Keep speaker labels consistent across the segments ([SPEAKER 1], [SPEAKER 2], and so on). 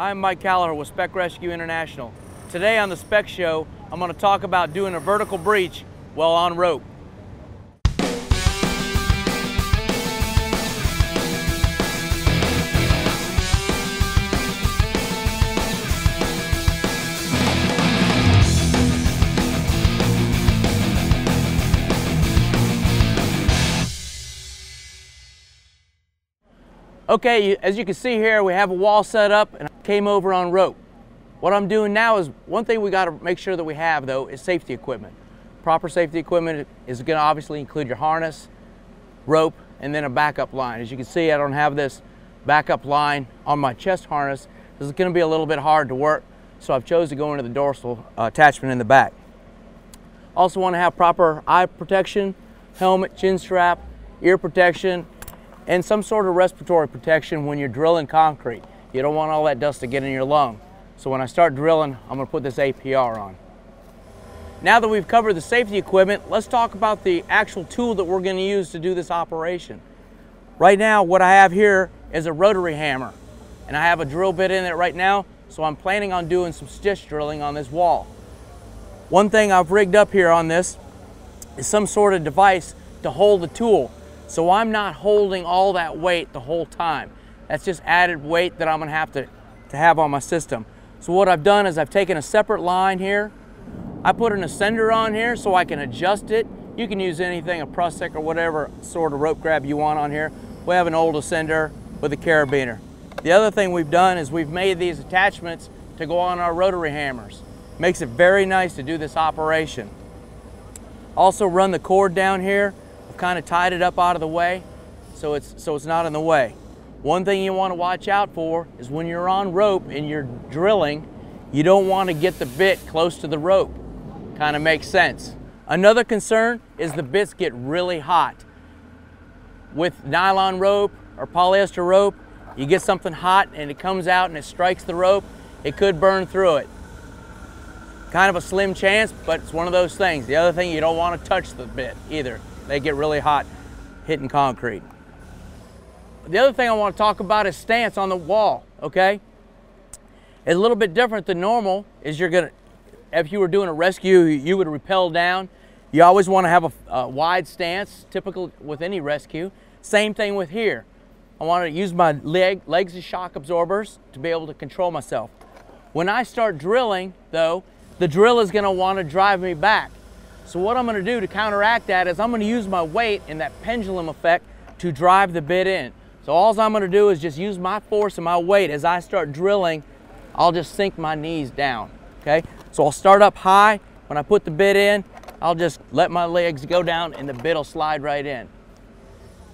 [SPEAKER 1] I'm Mike Kaliher with Spec Rescue International. Today on the Spec Show, I'm going to talk about doing a vertical breach while on rope. Okay, as you can see here, we have a wall set up and I came over on rope. What I'm doing now is, one thing we gotta make sure that we have though is safety equipment. Proper safety equipment is gonna obviously include your harness, rope, and then a backup line. As you can see, I don't have this backup line on my chest harness. This is gonna be a little bit hard to work, so I've chosen to go into the dorsal uh, attachment in the back. Also wanna have proper eye protection, helmet, chin strap, ear protection, and some sort of respiratory protection when you're drilling concrete. You don't want all that dust to get in your lung. So when I start drilling, I'm gonna put this APR on. Now that we've covered the safety equipment, let's talk about the actual tool that we're gonna use to do this operation. Right now, what I have here is a rotary hammer, and I have a drill bit in it right now, so I'm planning on doing some stitch drilling on this wall. One thing I've rigged up here on this is some sort of device to hold the tool. So I'm not holding all that weight the whole time. That's just added weight that I'm gonna have to, to have on my system. So what I've done is I've taken a separate line here. I put an ascender on here so I can adjust it. You can use anything, a prusik or whatever sort of rope grab you want on here. We have an old ascender with a carabiner. The other thing we've done is we've made these attachments to go on our rotary hammers. Makes it very nice to do this operation. Also run the cord down here kind of tied it up out of the way so it's, so it's not in the way. One thing you want to watch out for is when you're on rope and you're drilling, you don't want to get the bit close to the rope. Kind of makes sense. Another concern is the bits get really hot. With nylon rope or polyester rope, you get something hot and it comes out and it strikes the rope, it could burn through it. Kind of a slim chance, but it's one of those things. The other thing, you don't want to touch the bit either. They get really hot hitting concrete. The other thing I want to talk about is stance on the wall, okay? It's a little bit different than normal is you're gonna, if you were doing a rescue, you would rappel down. You always want to have a, a wide stance, typical with any rescue. Same thing with here. I want to use my leg, legs as shock absorbers to be able to control myself. When I start drilling, though, the drill is want to drive me back. So what I'm gonna do to counteract that is I'm gonna use my weight and that pendulum effect to drive the bit in. So all I'm gonna do is just use my force and my weight as I start drilling, I'll just sink my knees down, okay? So I'll start up high. When I put the bit in, I'll just let my legs go down and the bit will slide right in.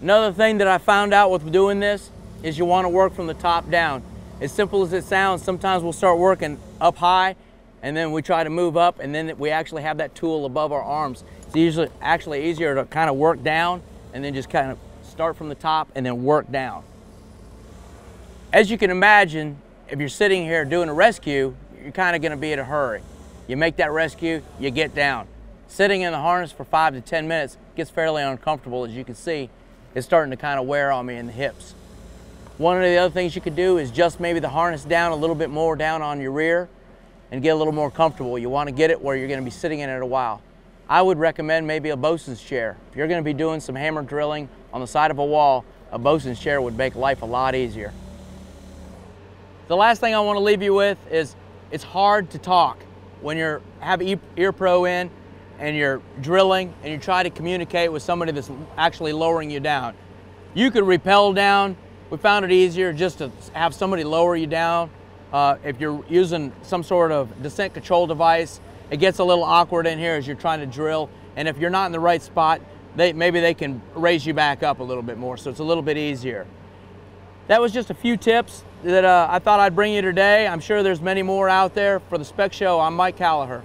[SPEAKER 1] Another thing that I found out with doing this is you wanna work from the top down. As simple as it sounds, sometimes we'll start working up high and then we try to move up and then we actually have that tool above our arms. It's usually actually easier to kind of work down and then just kind of start from the top and then work down. As you can imagine, if you're sitting here doing a rescue, you're kind of going to be in a hurry. You make that rescue, you get down. Sitting in the harness for five to 10 minutes gets fairly uncomfortable. As you can see, it's starting to kind of wear on me in the hips. One of the other things you could do is just maybe the harness down a little bit more down on your rear and get a little more comfortable. You want to get it where you're going to be sitting in it a while. I would recommend maybe a bosun's chair. If you're going to be doing some hammer drilling on the side of a wall, a bosun's chair would make life a lot easier. The last thing I want to leave you with is it's hard to talk when you have ear pro in and you're drilling and you try to communicate with somebody that's actually lowering you down. You could rappel down. We found it easier just to have somebody lower you down uh, if you're using some sort of descent control device, it gets a little awkward in here as you're trying to drill. And if you're not in the right spot, they, maybe they can raise you back up a little bit more, so it's a little bit easier. That was just a few tips that uh, I thought I'd bring you today. I'm sure there's many more out there. For the Spec Show, I'm Mike Kaliher.